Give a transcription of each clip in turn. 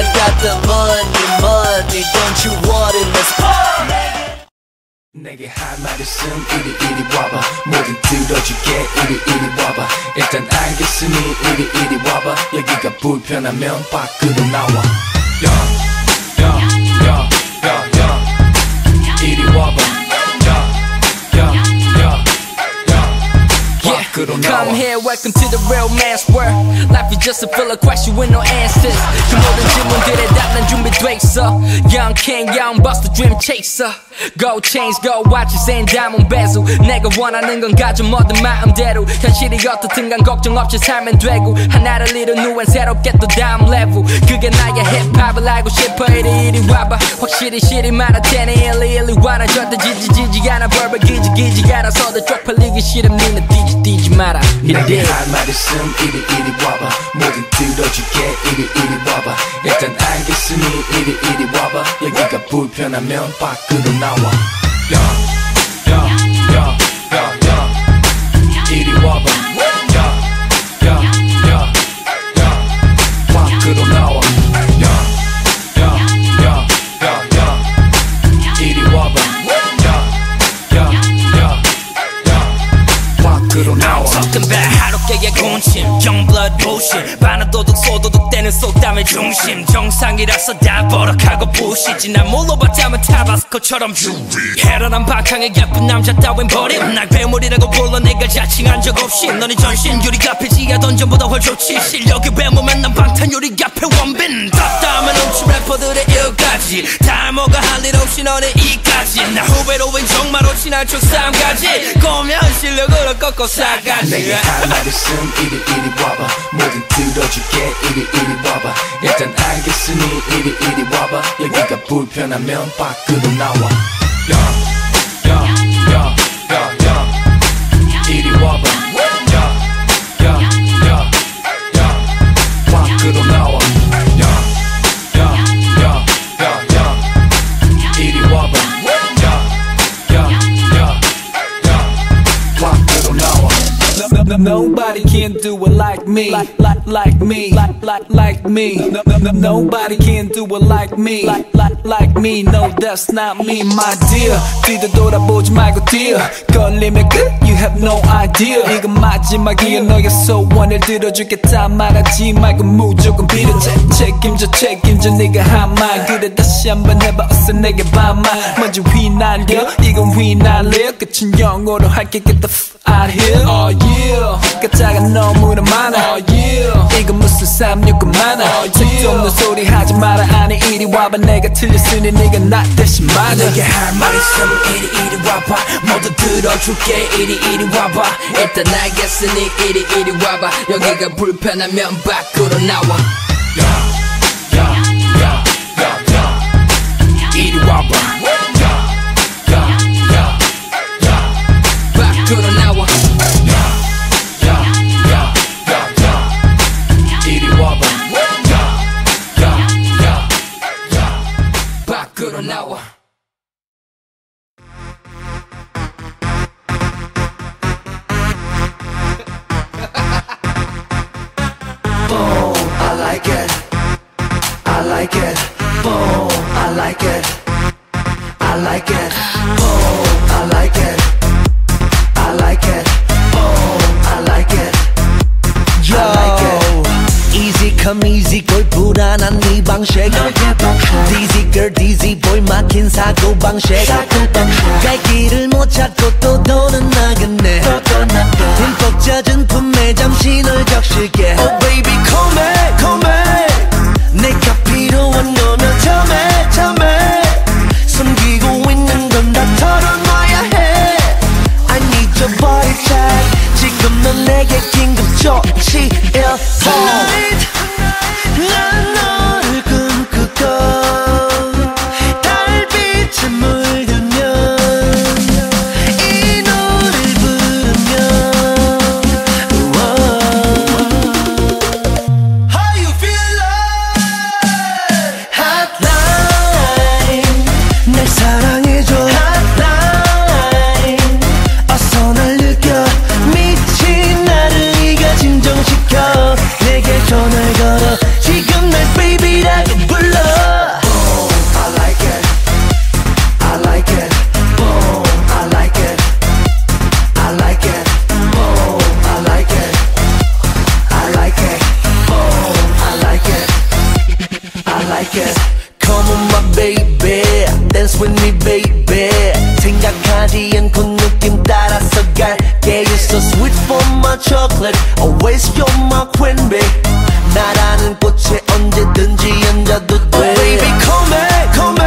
I got the money money don't you worry let's party 내게 할 말 있음 이리 이리 와봐. 뭐든 들어줄게 이리 이리 와봐. 일단 알겠으니 이리 이리 와봐. 여기가 불편하면 밖으로 나와. 야 밖으로 나와 Come here, welcome to the real man's world. Life is just a full of questions with no answers. 그 모든 질문들에 답난 준비돼 있어. Young king, young boss, the dream chaser. Gold chains, gold watches and diamond bezel. 내가 원하는 건 가져 뭐든 마음대로. 현실이 어떻든 간 걱정 없이 살면 되고. 하나를 이룬 후엔 새롭게 또 다음 level. 그게 나의 힙합을 알고 싶어 이리 이리 와봐. 확실히 실이 많아 테니 일리 일리 와나 절대 지지 지지 않아 벌벌 기지 기지 않아서도 쪽팔리기 싫음 니는 뛰지 뛰지 마라. 내게 이래. 할말 있음 이리 이리 와봐. 뭐든 들어줄게 이리 이리 와봐. 일단 알겠으니 이리 이리 와봐. 여기가 불편하면 밖으로 나와. 야야 때는 속담의 중심. 정상이라서 다 버럭하고 부시지. 난 몰라봤자면 타바스코처럼 해란한 박항의 예쁜 남자 따윈 버림. 날 괴물이라고 불러 내가 자칭한 적 없이. 너네 전신 유리 앞에 지하던 전보다 훨 좋지. 실력이 외모면 난 방탄 유리 앞에 원빈. 답답한 음치 래퍼들의 일까지. 다 뭐가 할 일 없이 너네 이까지. 나 후배로 웬 정말로 친한 척 싸움까지. 꼬면 실력으로 꺾고 내게 할말 있음 이리 이리 와봐. 뭐든 들어줄게. 이리 이리 와봐. 일단 알겠으니 이리 이리 와봐. 여기가 불편하면 밖으로 나와. 야 No, no, nobody can do it like me, like, like, like me, like, like, like me. No, no, no, nobody can do it like me, like, like, like me. No, that's not me, my dear. 뒤도 돌아보지 말고 dear. 걸리면 끝, you have no idea. 이건 마지막이야, 너의 소원을 들어주겠다 말하지 말고 무조건 빌어 책- 책임져, 책임져, 네가 한 말. 그래, 다시 한번 해봐, 어서 내게 반말. 먼저 휘날려, 이건 휘날려. 끝은 영어로 할게, get the f out here. Oh yeah, 가짜가 너무나 많아. Oh yeah, 이건 무슨 삼육구 많아. 책도 없는 소리 하지 마라. 아니 이리 와봐, 내가 틀렸으니 네가 나 대신 맞아. 내게 할말 있으면 이리 이리 와봐. 모두 들어줄게. 이리 이리 와봐. 일단 알겠으니 이리 이리 와봐. 여기가 불편하면 밖으로 나와. 야야야야야. 이리 와봐 now. Boom, oh, I like it. I like it. Boom, I like it. I like it. Boom, I like it. I like it. Boom, I like it. Like it. easy come easy, कोई Pura ना नहीं बांग 엉망진 사고방식 갈 길을 못 찾고 또 도는 나겠네. 흠뻑 젖은 품에 잠시 널 적실게. Oh baby come back me 내가 필요한 너면 참해 참해. 숨기고 있는 건 다 털어놔야 해. I need your body check. 지금 넌 내게 긴급 조치 1 4 느낌 따라서 갈게 You're so sweet for my chocolate Always you're my queen bee 나라는 꽃에 언제든지 앉아도 돼 oh, Baby call me call me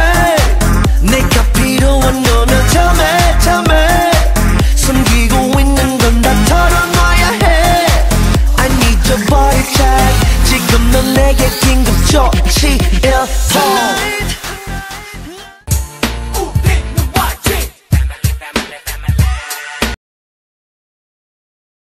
내가 필요한 거면 tell me tell me 숨기고 있는 건 다 털어놔야 해 I need your body check 지금 넌 내게